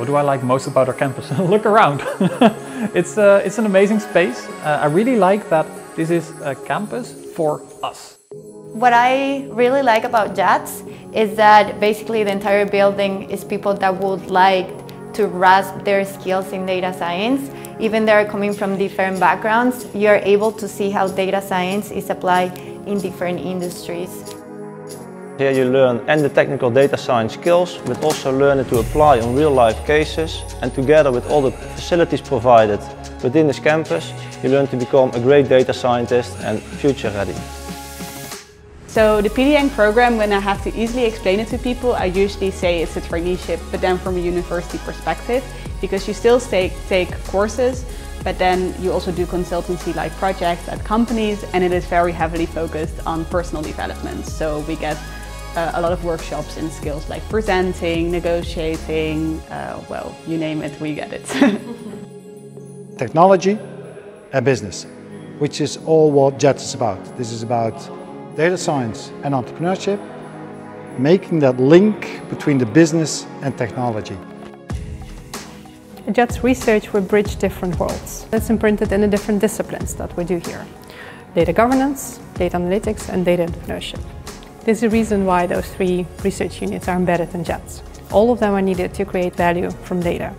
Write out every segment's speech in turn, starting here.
What do I like most about our campus? Look around. it's, uh, it's an amazing space. Uh, I really like that this is a campus for us. What I really like about JADS is that basically the entire building is people that would like to grasp their skills in data science. Even they're coming from different backgrounds, you're able to see how data science is applied in different industries. Here you learn and the technical data science skills, but also learn it to apply on real life cases. And together with all the facilities provided within this campus, you learn to become a great data scientist and future ready. So the PDEng program, when I have to easily explain it to people, I usually say it's a traineeship, but then from a university perspective, because you still take, take courses, but then you also do consultancy like projects at companies, and it is very heavily focused on personal development. So we get uh, a lot of workshops in skills like presenting, negotiating, uh, well, you name it, we get it. Technology and business, which is all what JADS is about. This is about data science and entrepreneurship, making that link between the business and technology. At JADS Research, we bridge different worlds. It's imprinted in the different disciplines that we do here. Data governance, data analytics and data entrepreneurship. There's a reason why those three research units are embedded in JADS. All of them are needed to create value from data.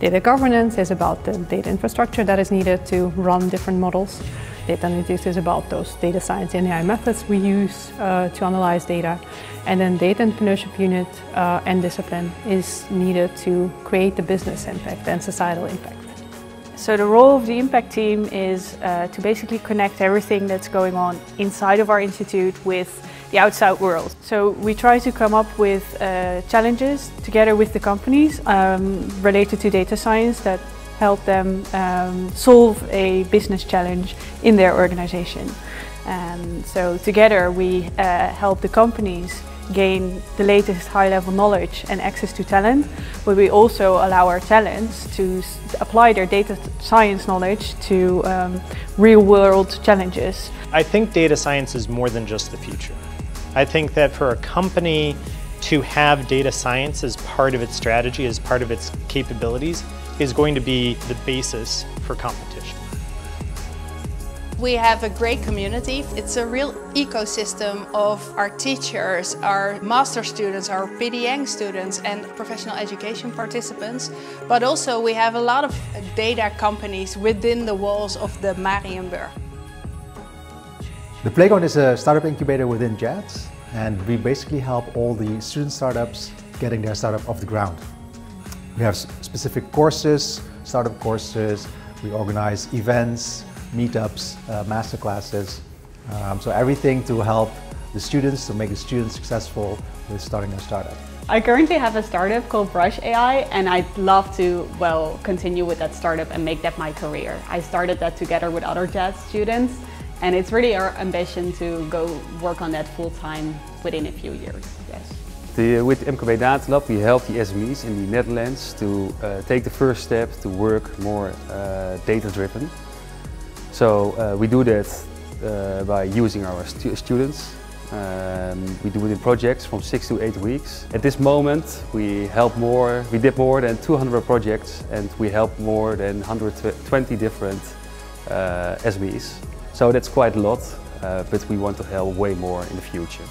Data governance is about the data infrastructure that is needed to run different models. Data analytics is about those data science and AI methods we use uh, to analyze data. And then data entrepreneurship unit uh, and discipline is needed to create the business impact and societal impact. So the role of the impact team is uh, to basically connect everything that's going on inside of our institute with the outside world. So we try to come up with uh, challenges together with the companies um, related to data science that help them um, solve a business challenge in their organization. Um, so together we uh, help the companies gain the latest high-level knowledge and access to talent, but we also allow our talents to apply their data science knowledge to um, real-world challenges. I think data science is more than just the future. I think that for a company to have data science as part of its strategy, as part of its capabilities, is going to be the basis for competition. We have a great community. It's a real ecosystem of our teachers, our master students, our PDEng students and professional education participants. But also we have a lot of data companies within the walls of the Marienburg. The Playground is a startup incubator within JADS and we basically help all the student startups getting their startup off the ground. We have specific courses, startup courses, we organize events, meetups, uh, masterclasses, um, so everything to help the students, to make the students successful with starting their startup. I currently have a startup called Brush AI and I'd love to, well, continue with that startup and make that my career. I started that together with other JADS students and it's really our ambition to go work on that full time within a few years. Yes. The, with MKB Data Lab we help the SMEs in the Netherlands to uh, take the first step to work more uh, data driven. So uh, we do that uh, by using our stu students. Um, we do it in projects from six to eight weeks. At this moment we help more, we did more than 200 projects and we help more than 120 different uh, SMEs. So that's quite a lot, uh, but we want to help way more in the future.